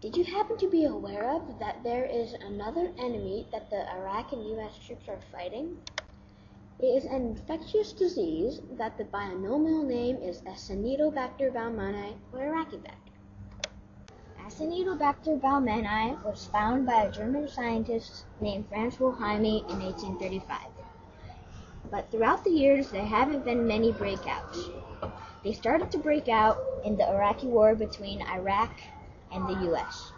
Did you happen to be aware of that there is another enemy that the Iraq and US troops are fighting? It is an infectious disease that the binomial name is Acinetobacter baumannii or Iraqibacter. Acinetobacter baumannii was found by a German scientist named Franz Wilhelmi in 1835. But throughout the years, there haven't been many breakouts. They started to break out in the Iraqi war between Iraq and the US.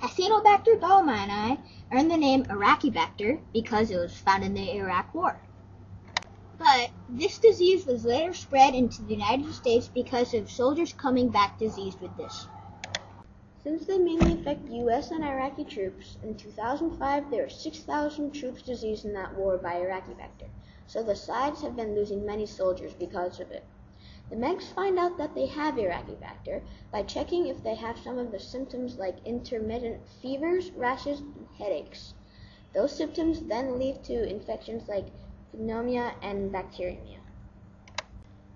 Acinetobacter baumannii earned the name Iraqibacter because it was found in the Iraq War. But this disease was later spread into the United States because of soldiers coming back diseased with this. Since they mainly affect US and Iraqi troops, in 2005 there were 6,000 troops diseased in that war by Iraqibacter, so the sides have been losing many soldiers because of it. The medics find out that they have Iraqibacter by checking if they have some of the symptoms like intermittent fevers, rashes, and headaches. Those symptoms then lead to infections like pneumonia and bacteremia.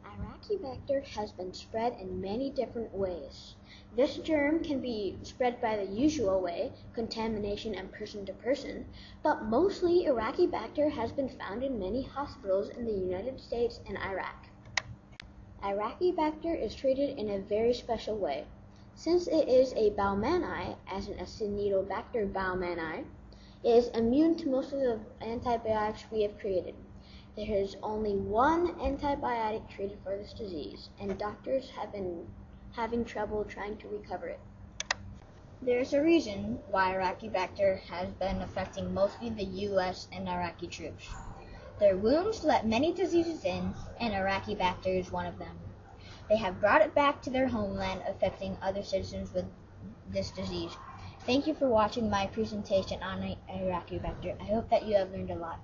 Iraqibacter has been spread in many different ways. This germ can be spread by the usual way, contamination and person to person, but mostly Iraqibacter has been found in many hospitals in the United States and Iraq. Iraqibacter is treated in a very special way. Since it is a baumannii, as in Acinetobacter baumannii, it is immune to most of the antibiotics we have created. There is only one antibiotic treated for this disease, and doctors have been having trouble trying to recover it. There's a reason why Iraqibacter has been affecting mostly the US and Iraqi troops. Their wounds let many diseases in, and Iraqibacter is one of them. They have brought it back to their homeland, affecting other citizens with this disease. Thank you for watching my presentation on Iraqibacter. I hope that you have learned a lot.